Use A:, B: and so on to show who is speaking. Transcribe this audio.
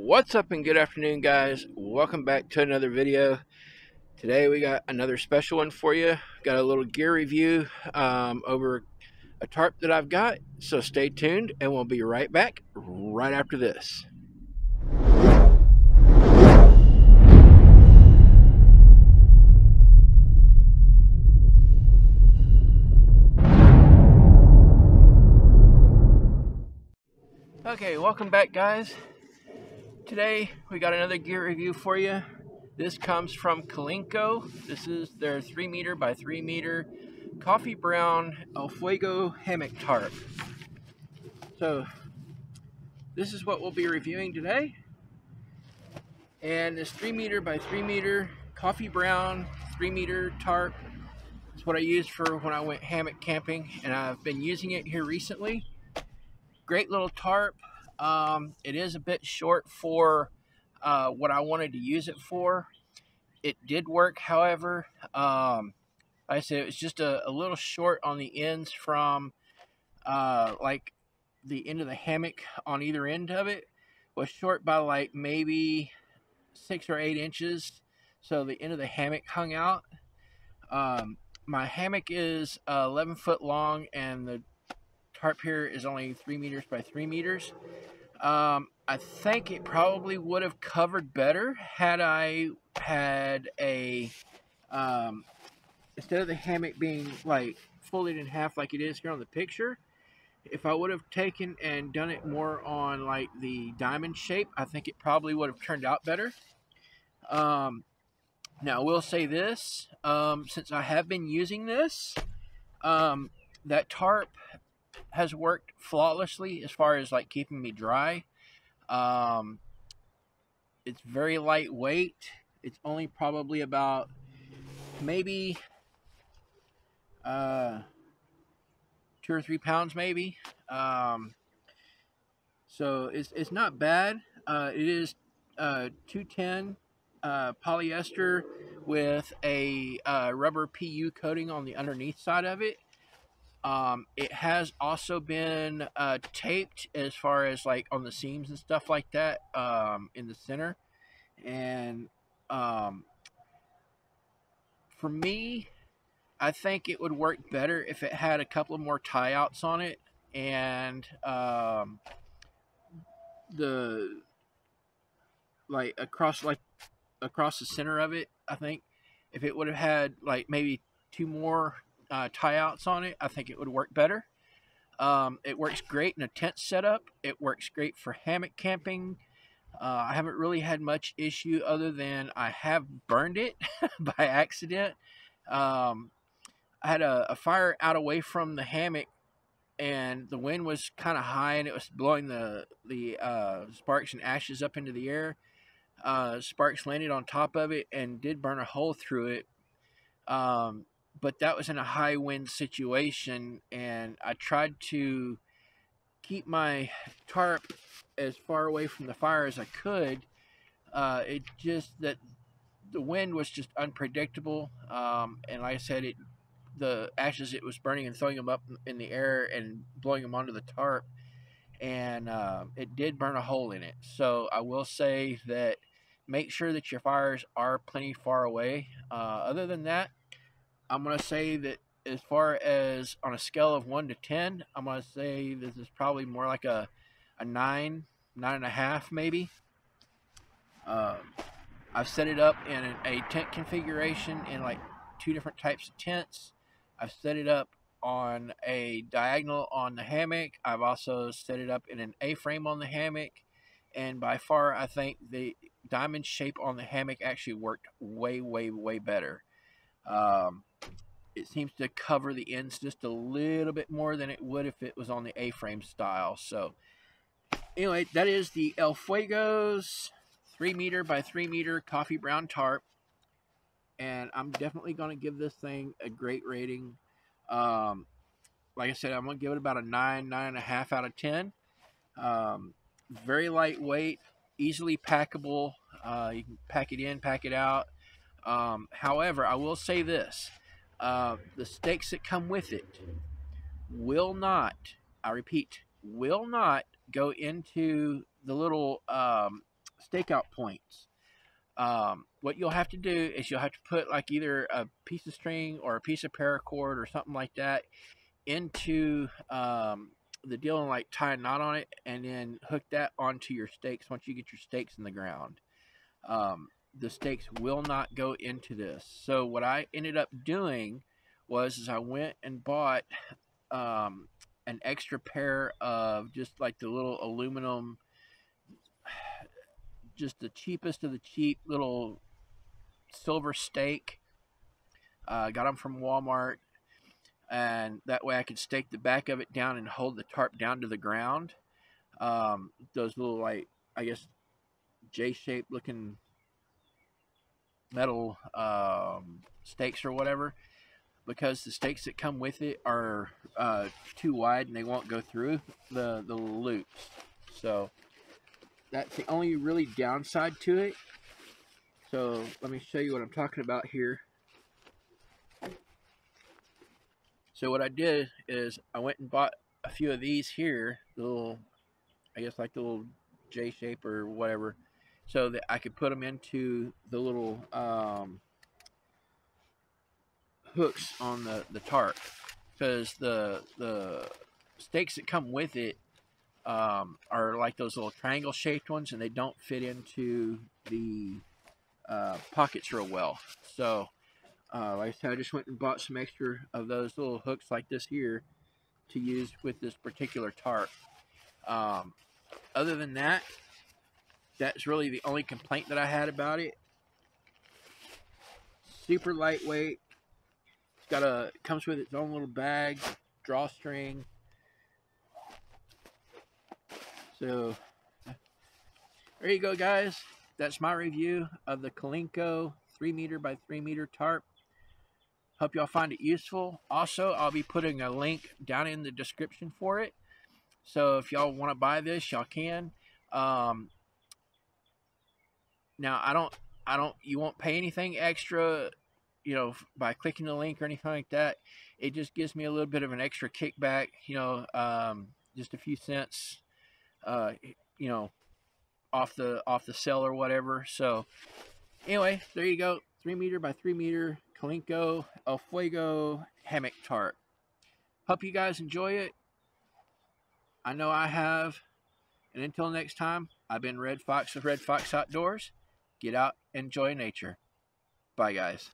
A: What's up and good afternoon guys. Welcome back to another video. Today we got another special one for you. Got a little gear review um, over a tarp that I've got. So stay tuned and we'll be right back right after this. Okay, welcome back guys. Today we got another gear review for you. This comes from Kalinco. This is their 3 meter by 3 meter coffee brown El Fuego hammock tarp. So this is what we'll be reviewing today. And this 3 meter by 3 meter coffee brown 3 meter tarp is what I used for when I went hammock camping and I've been using it here recently great little tarp. Um, it is a bit short for uh, what I wanted to use it for. It did work, however. Um, like I said, it was just a, a, little short on the ends from uh, like the end of the hammock on either end of it was short by like maybe six or eight inches. So the end of the hammock hung out. Um, my hammock is uh, 11 foot long and the tarp here is only three meters by three meters. Um, I think it probably would have covered better had I had a, um, instead of the hammock being like folded in half like it is here on the picture, if I would have taken and done it more on like the diamond shape, I think it probably would have turned out better. Um, now I will say this, um, since I have been using this, um, that tarp has worked flawlessly as far as like keeping me dry. Um, it's very lightweight. It's only probably about maybe uh, two or three pounds, maybe. Um, so it's it's not bad. Uh, it is uh, 210 uh, polyester with a uh, rubber PU coating on the underneath side of it. Um, it has also been uh, taped as far as like on the seams and stuff like that um, in the center. And um, for me, I think it would work better if it had a couple of more tie outs on it and um, the like across like across the center of it. I think if it would have had like maybe two more uh, tie outs on it, I think it would work better. Um, it works great in a tent setup. It works great for hammock camping. Uh, I haven't really had much issue other than I have burned it by accident. Um, I had a, a, fire out away from the hammock, and the wind was kind of high, and it was blowing the the uh, sparks and ashes up into the air. Uh, sparks landed on top of it and did burn a hole through it. Um, but that was in a high wind situation, and I tried to keep my tarp as far away from the fire as I could. Uh, it just that the wind was just unpredictable, um, and like I said, it the ashes it was burning and throwing them up in the air and blowing them onto the tarp, and uh, it did burn a hole in it. So I will say that make sure that your fires are plenty far away. Uh, other than that, I'm going to say that as far as on a scale of 1 to 10, I'm going to say this is probably more like a, a 9, 9.5 maybe. Um, I've set it up in a tent configuration in like two different types of tents. I've set it up on a diagonal on the hammock. I've also set it up in an A-frame on the hammock. And by far, I think the diamond shape on the hammock actually worked way, way, way better. Um, it seems to cover the ends just a little bit more than it would if it was on the A-frame style. So anyway, that is the El Fuegos 3 meter by 3 meter coffee brown tarp. And I'm definitely going to give this thing a great rating. Um, like I said, I'm going to give it about a 9, 9.5 out of 10. Um, very lightweight, easily packable. Uh, you can pack it in, pack it out. Um, however, I will say this uh, the stakes that come with it will not, I repeat, will not go into the little um, stakeout points. Um, what you'll have to do is you'll have to put like either a piece of string or a piece of paracord or something like that into um, the deal and like tie a knot on it and then hook that onto your stakes once you get your stakes in the ground. Um, the stakes will not go into this. So what I ended up doing was is I went and bought um, an extra pair of just like the little aluminum, just the cheapest of the cheap little silver stake. Uh, got them from Walmart and that way I could stake the back of it down and hold the tarp down to the ground. Um, those little like I guess J-shaped looking metal um, stakes or whatever because the stakes that come with it are uh, too wide and they won't go through the, the loops. So that's the only really downside to it. So let me show you what I'm talking about here. So what I did is I went and bought a few of these here, the little, I guess like the little J shape or whatever, so that I could put them into the little um, hooks on the, the tarp. Because the, the stakes that come with it um, are like those little triangle shaped ones and they don't fit into the uh, pockets real well. So uh, like I said, I just went and bought some extra of those little hooks like this here to use with this particular tarp. Um, other than that, that's really the only complaint that I had about it. Super lightweight. It's got a comes with its own little bag, drawstring. So there you go, guys. That's my review of the Kalinco 3 meter by 3 meter tarp. Hope y'all find it useful. Also, I'll be putting a link down in the description for it. So if y'all want to buy this, y'all can. Um, now, I don't, I don't, you won't pay anything extra, you know, by clicking the link or anything like that. It just gives me a little bit of an extra kickback, you know, um, just a few cents, uh, you know, off the off the sell or whatever. So, anyway, there you go. Three meter by three meter Kalinco El Fuego hammock tarp. Hope you guys enjoy it. I know I have. And until next time, I've been Red Fox of Red Fox Outdoors. Get out, enjoy nature. Bye, guys.